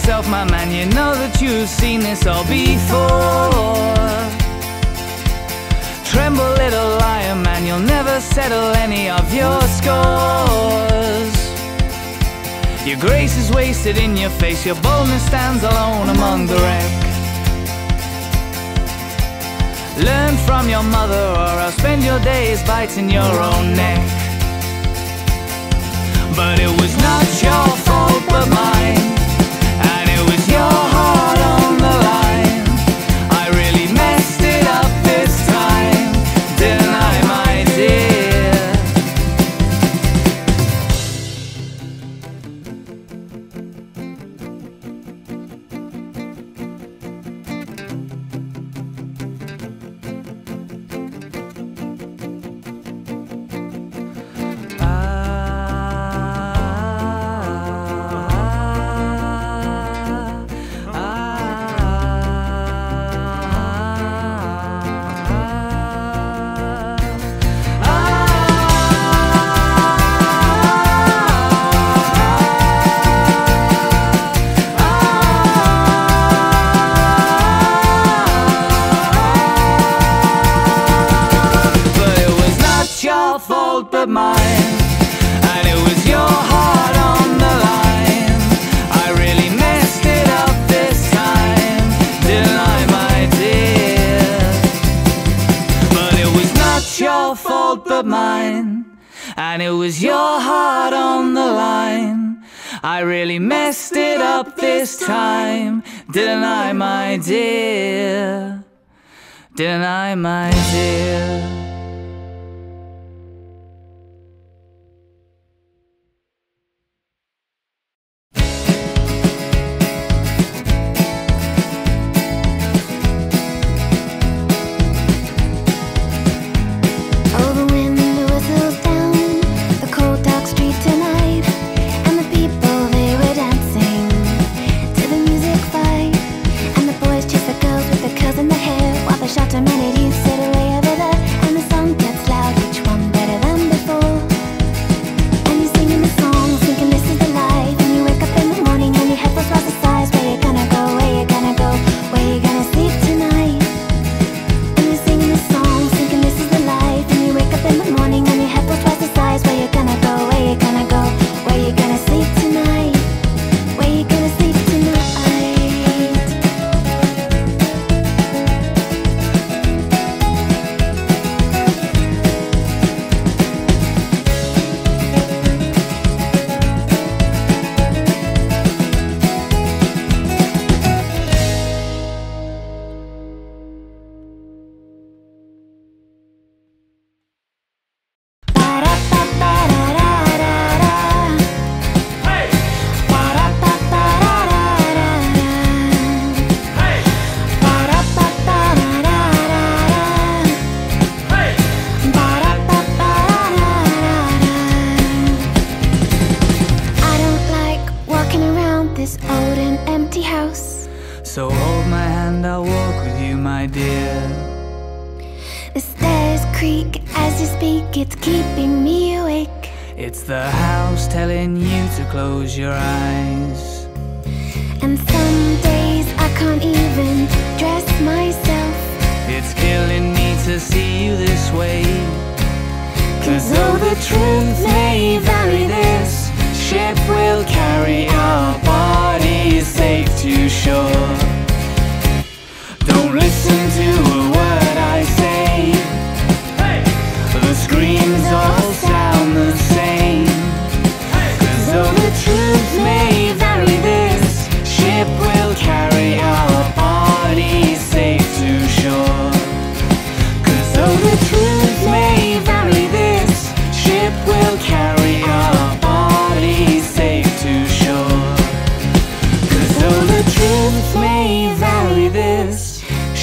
yourself, my man, you know that you've seen this all before. Tremble, little lion man, you'll never settle any of your scores. Your grace is wasted in your face, your boldness stands alone among the wreck. Learn from your mother, or else spend your days biting your own neck. But it was not your fault, but mine, but mine And it was your heart on the line I really messed it up this time Didn't I, my dear? But it was not your fault but mine And it was your heart on the line I really messed it up this time Didn't I, my dear? Didn't I, my dear? Dark street my dear. The stairs creak as you speak, it's keeping me awake. It's the house telling you to close your eyes. And some days I can't even dress myself. It's killing me to see you this way. Cause though the truth may vary, this ship will carry our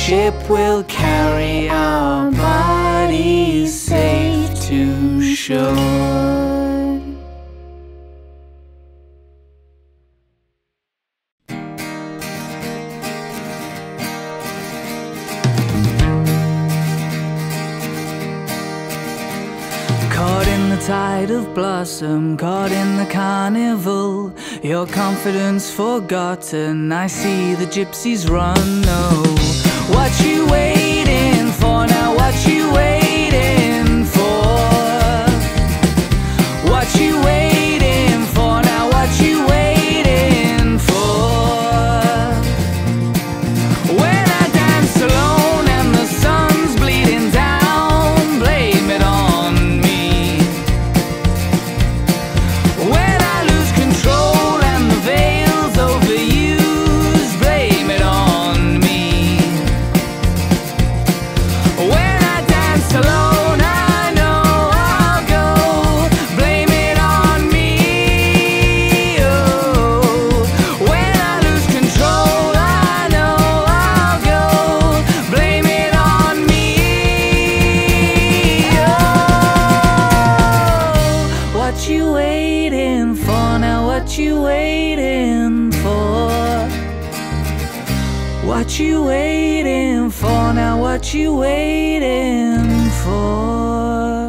ship will carry our bodies safe to shore. Caught in the tide of blossom, caught in the carnival. Your confidence forgotten. I see the gypsies run. Oh what you wait What you waiting for? Now what you waiting for?